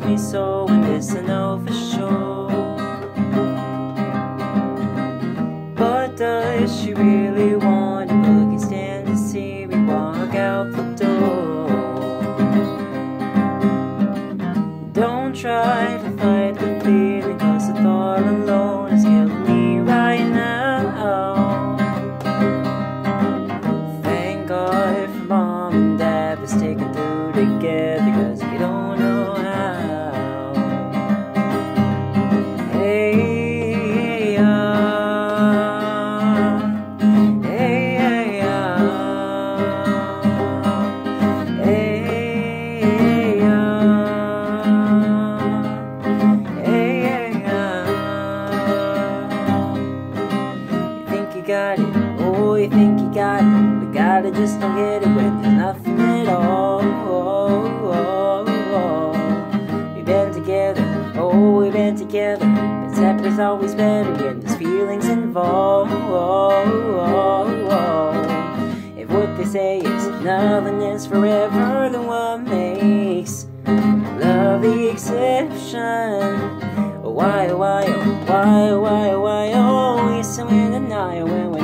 me so, and this I know for sure. But does she really want to book and stand to see me walk out the door? Don't try to fight the feeling, cause the thought alone is killing me right now. Thank God for mom and dad for sticking through mind. But God, I just don't get it when there's nothing at all. Oh, oh, oh, We've been together, oh, we've been together. But separate's always better when there's feelings involved. If what they say is nothing is forever, then what makes love the exception? Why, why, oh, why, why, why, oh, we're somewhere in denial when